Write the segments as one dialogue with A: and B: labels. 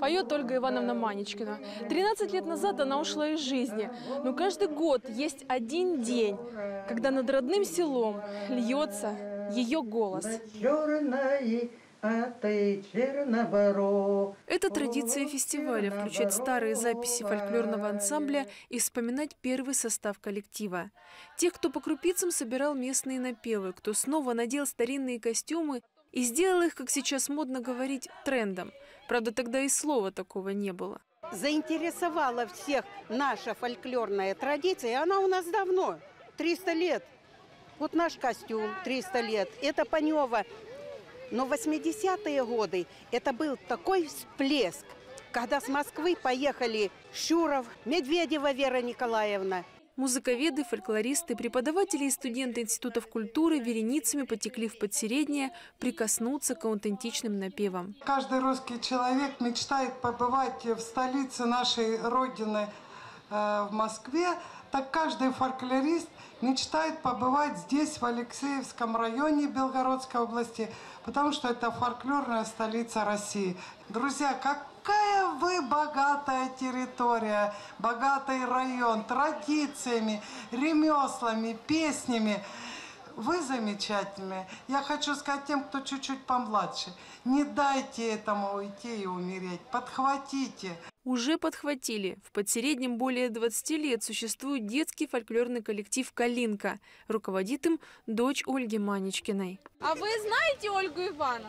A: поет Ольга Ивановна Манечкина. 13 лет назад она ушла из жизни, но каждый год есть один день, когда над родным селом льется ее голос. Это традиция фестиваля – включать старые записи фольклорного ансамбля и вспоминать первый состав коллектива. Тех, кто по крупицам собирал местные напевы, кто снова надел старинные костюмы и сделал их, как сейчас модно говорить, трендом. Правда, тогда и слова такого не было.
B: заинтересовала всех наша фольклорная традиция. Она у нас давно, 300 лет. Вот наш костюм 300 лет. Это Панева. Но 80-е годы это был такой всплеск, когда с Москвы поехали Щуров, Медведева Вера Николаевна.
A: Музыковеды, фольклористы, преподаватели и студенты институтов культуры вереницами потекли в подсереднее прикоснуться к аутентичным напевам.
C: Каждый русский человек мечтает побывать в столице нашей Родины, э, в Москве, так каждый фольклорист мечтает побывать здесь, в Алексеевском районе Белгородской области, потому что это фольклорная столица России. Друзья, какая вы богатая территория, богатый район традициями, ремеслами, песнями. Вы замечательные. Я хочу сказать тем, кто чуть-чуть помладше, не дайте этому уйти и умереть. Подхватите.
A: Уже подхватили. В подсереднем более 20 лет существует детский фольклорный коллектив «Калинка». Руководит им дочь Ольги Манечкиной. А вы знаете Ольгу Ивановну?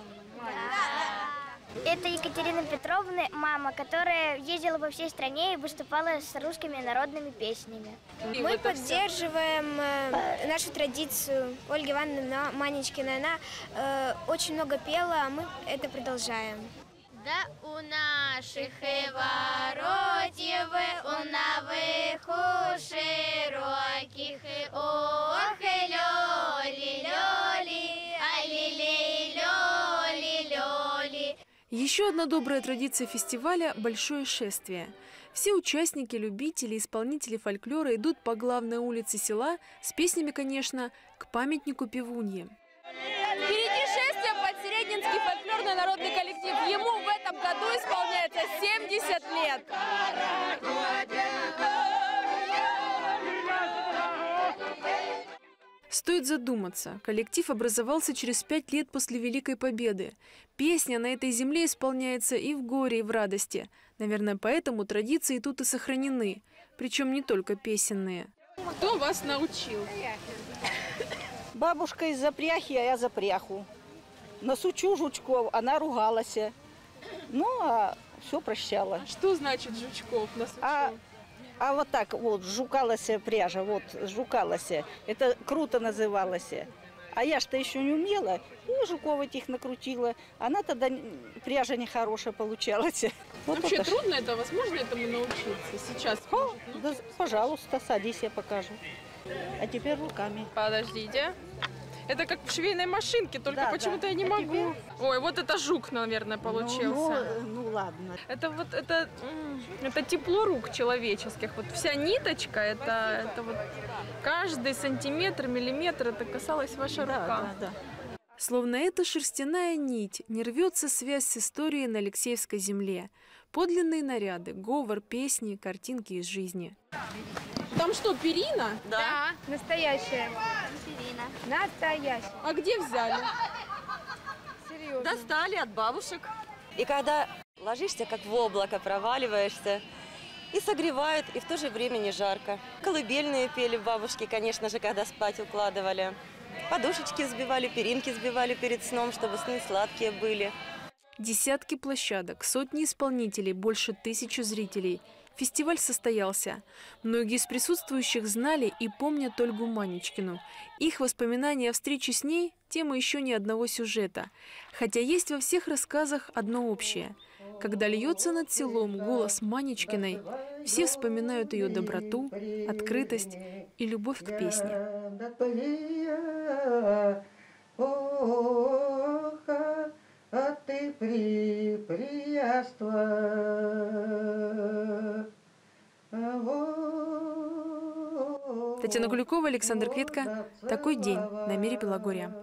D: Это Екатерина Петровна, мама, которая ездила по всей стране и выступала с русскими народными песнями.
E: Мы поддерживаем э, нашу традицию. Ольга Ивановна Манечкина, она э, очень много пела, а мы это продолжаем.
F: Да у наших и воротів, у нових, у широких, і ох, і льолі, льолі, а лілей, льолі, льолі.
A: Еще одна добрая традиция фестиваля – большое шествие. Все участники, любители, исполнители фольклора идут по главной улице села с песнями, конечно, к памятнику Пивунье. Году исполняется 70 лет. Стоит задуматься, коллектив образовался через пять лет после Великой Победы. Песня на этой земле исполняется и в горе, и в радости. Наверное, поэтому традиции тут и сохранены, причем не только песенные. Кто вас научил?
B: Бабушка из запряхи, а я запряху. Насучу жучков, она ругалась. Ну, а все прощала.
A: Что значит Жучков на
B: А, а вот так вот жукалась пряжа, вот жукалась. Это круто называлось. А я что еще не умела, и жуков этих накрутила. Она тогда пряжа нехорошая получалась. Вот
A: Вообще
B: это ж.
A: трудно это? Возможно этому научиться сейчас?
B: О, да, пожалуйста, садись, я покажу. А теперь руками.
A: Подождите. Это как в швейной машинке, только
B: Да,
A: почему-то
B: да.
A: я не
B: А
A: могу. Ой, вот это жук, наверное, получился.
B: Ну, ну, ладно.
A: Это вот это, это тепло рук человеческих. Вот вся ниточка, это, это вот каждый сантиметр, миллиметр, это касалась ваша
B: Да,
A: рука.
B: да, да.
A: Словно эта шерстяная нить, не рвется связь с историей на Алексеевской земле. Подлинные наряды, говор, песни, картинки из жизни. Там что, перина?
F: Да.
E: Настоящая. Настоящая.
A: А где взяли?
E: Серьезно.
G: Достали от бабушек. И когда ложишься, как в облако, проваливаешься, и согревают, и в то же время не жарко. Колыбельные пели бабушки, конечно же, когда спать укладывали. Подушечки сбивали, перинки сбивали перед сном, чтобы сны сладкие были.
A: Десятки площадок, сотни исполнителей, больше тысячи зрителей. Фестиваль состоялся. Многие из присутствующих знали и помнят Ольгу Манечкину. Их воспоминания о встрече с ней – тема еще ни одного сюжета. Хотя есть во всех рассказах одно общее. Когда льется над селом голос Манечкиной, все вспоминают ее доброту, открытость и любовь к песне. Татьяна Гулюкова, Александр Клетко. Такой день на мире Белогорья.